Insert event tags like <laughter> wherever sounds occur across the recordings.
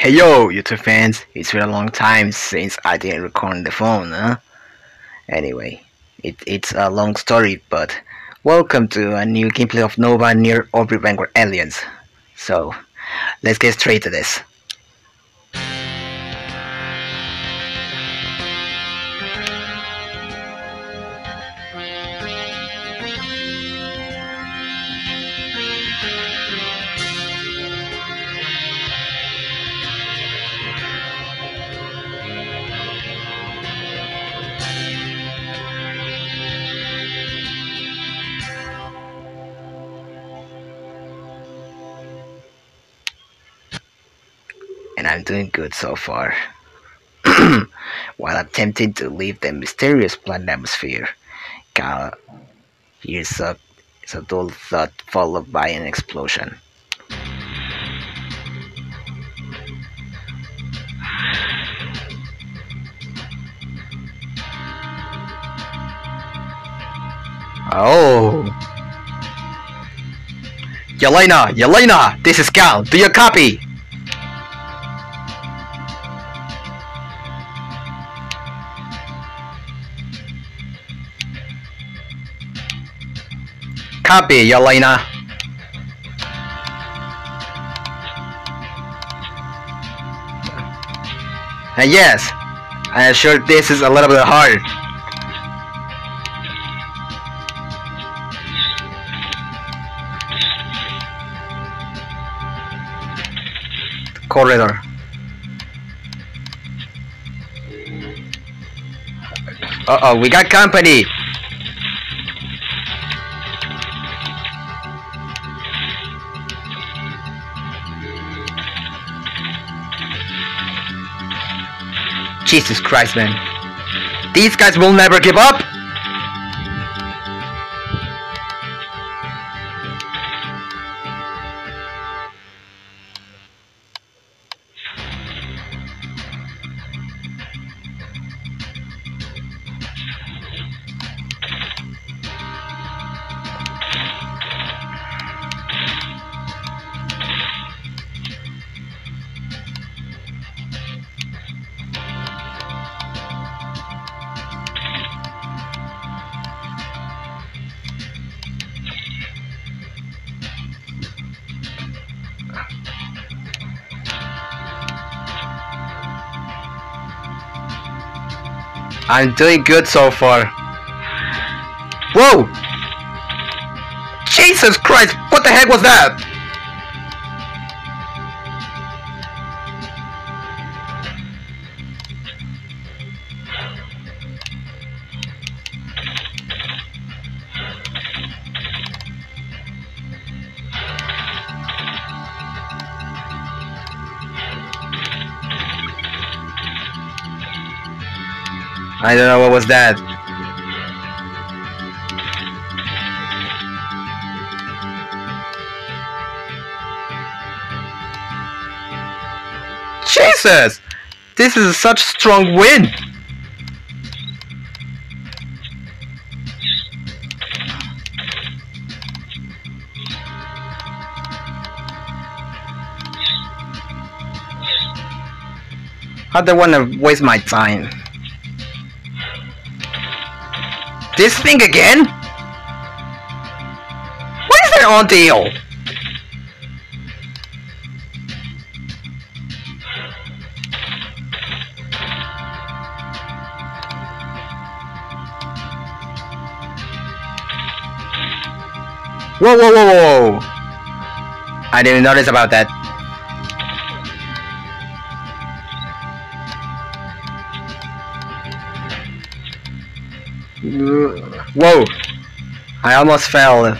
Hey yo, YouTube fans, it's been a long time since I didn't record on the phone, huh? Anyway, it, it's a long story, but welcome to a new gameplay of Nova Near Orbit Vanguard Aliens. So, let's get straight to this. Doing good so far. <clears throat> While attempting to leave the mysterious planet atmosphere, Kal hears a, a dull thud followed by an explosion. Oh. Yelena! Yelena! This is Kal! Do you copy? Copy, Yelena. And yes, I'm sure this is a little bit hard. Corridor. Uh oh, we got company. Jesus Christ, man. These guys will never give up! I'm doing good so far. Whoa! Jesus Christ! What the heck was that? I don't know what was that. Jesus! This is such strong wind! I don't wanna waste my time. This thing again? What is their own deal? Whoa, whoa, whoa, whoa! I didn't notice about that. Whoa! I almost fell.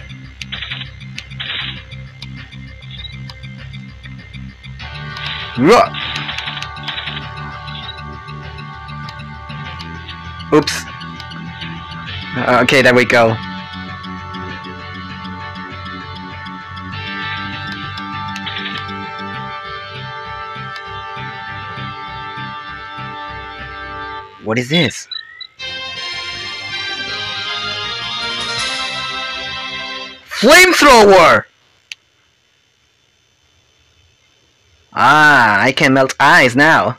Oops. Uh, okay, there we go. What is this? Flamethrower! Ah, I can melt eyes now.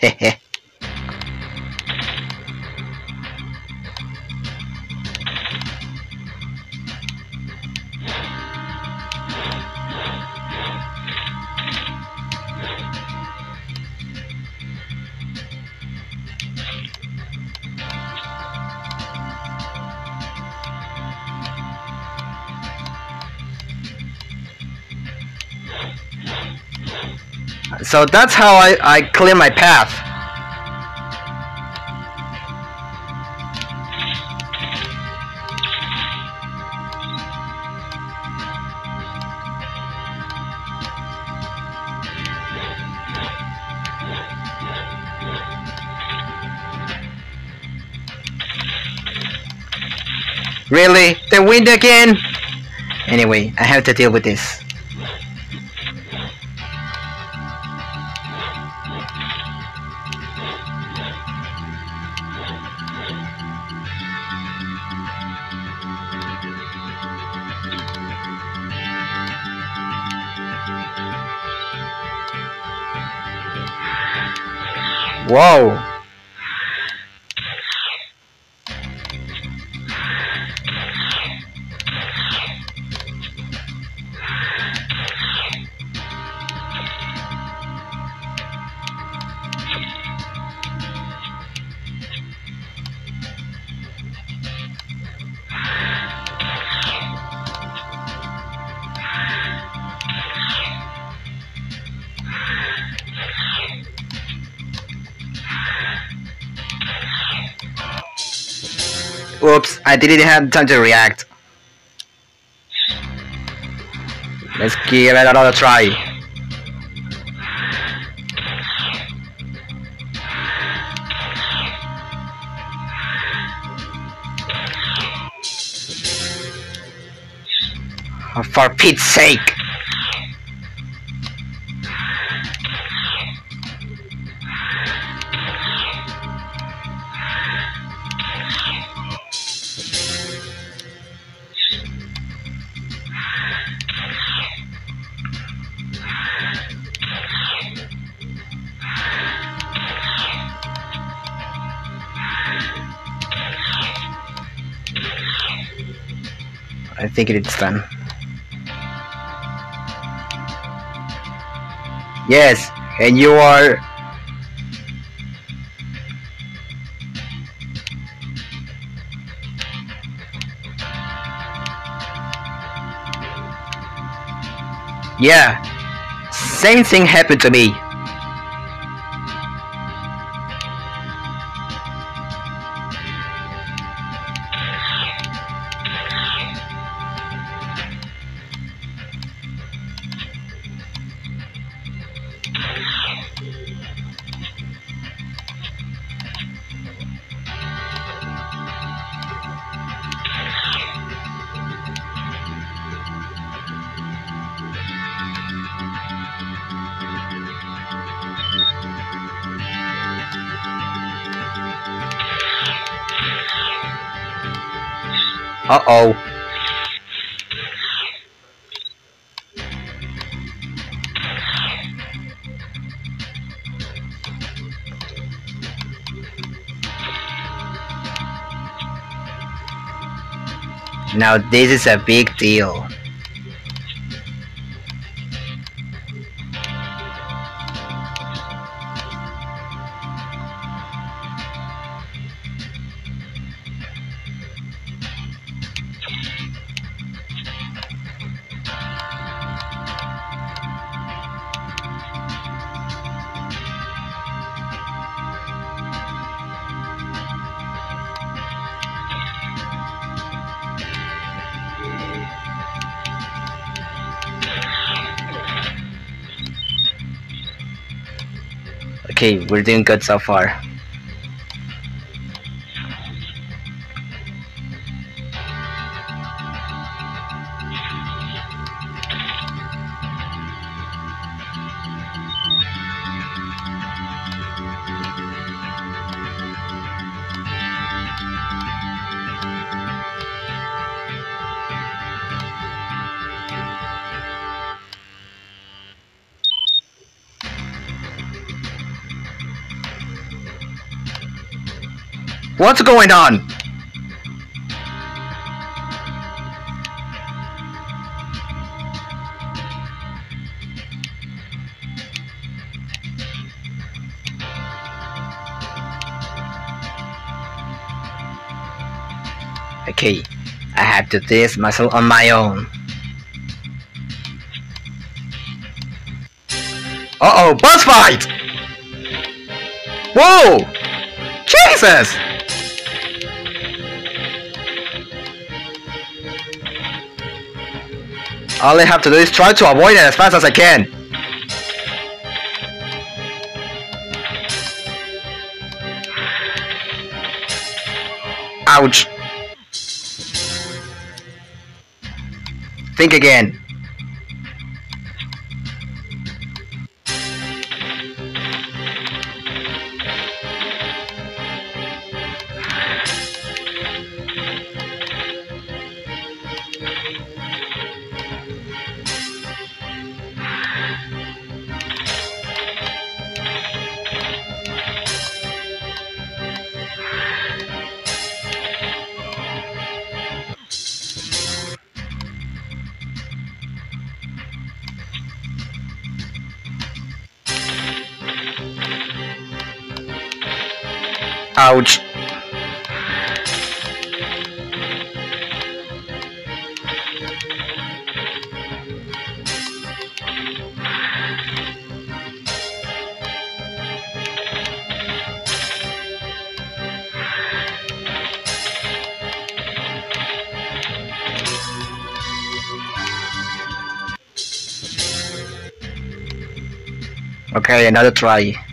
Hehe. <laughs> So that's how I, I clear my path. Really? The wind again? Anyway, I have to deal with this. Whoa! Oops, I didn't have time to react. Let's give it another try. For Pete's sake! I think it's done. Yes, and you are Yeah, same thing happened to me. Uh-oh. Now this is a big deal. Okay, we're doing good so far. What's going on? Okay, I have to do this myself on my own. Uh oh, boss fight! Whoa! Jesus! All I have to do is try to avoid it as fast as I can. Ouch. Think again. Ouch. Okay, another try.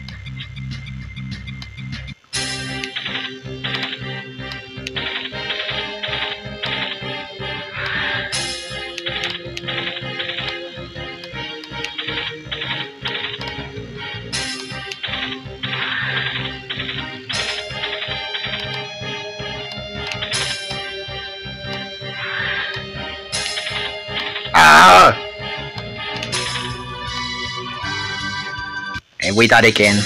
And we died again.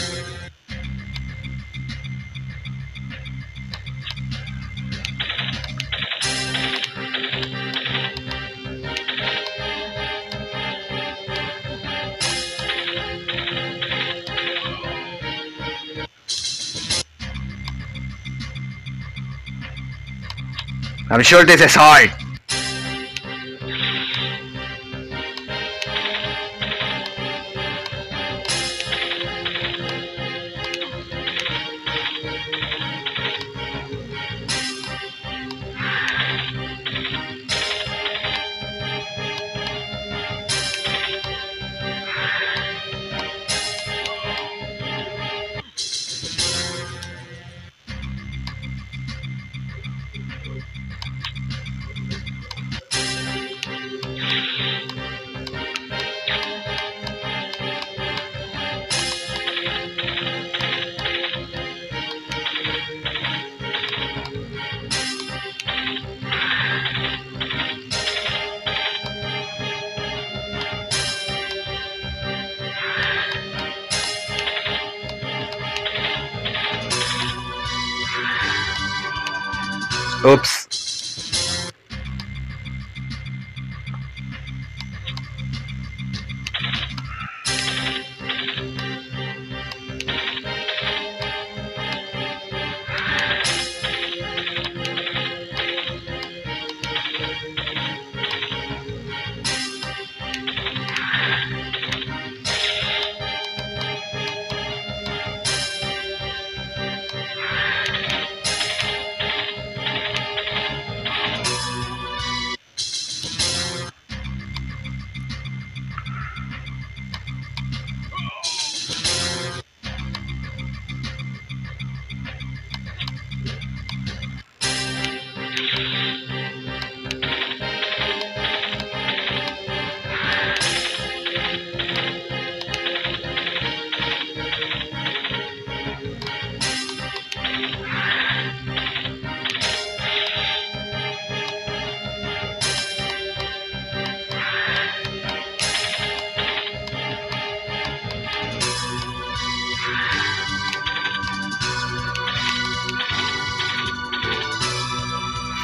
I'm sure this is hard. Oops.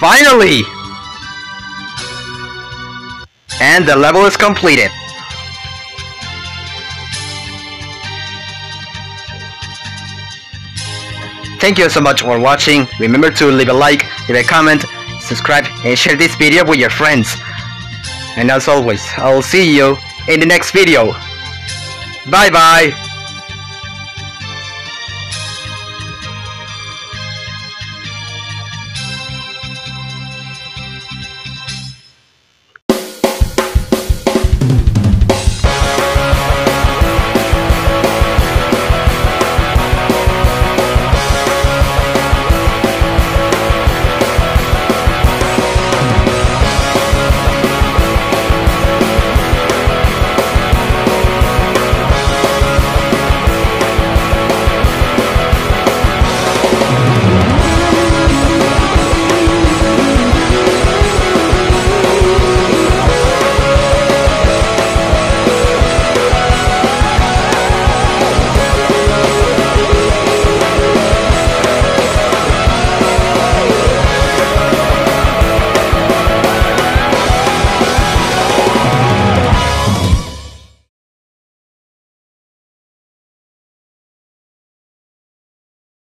Finally! And the level is completed. Thank you so much for watching. Remember to leave a like, leave a comment, subscribe, and share this video with your friends. And as always, I'll see you in the next video. Bye bye!